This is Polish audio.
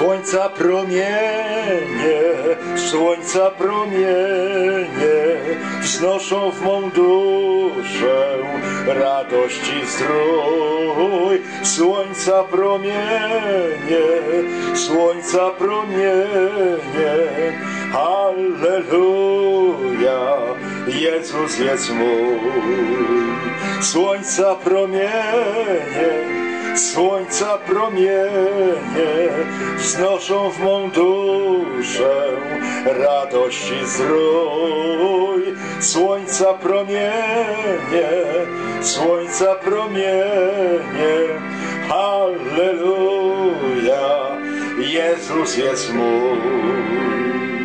Słońca promienie, słońca promienie wznoszą w mą duszę radości zdrój. Słońca promienie, słońca promienie, Halleluja, Jezus jest mój. Słońca promienie, Słońca promienie wznoszą w mą duszę radości zdrój. Słońca promienie, słońca promienie, Halleluja, Jezus jest mój.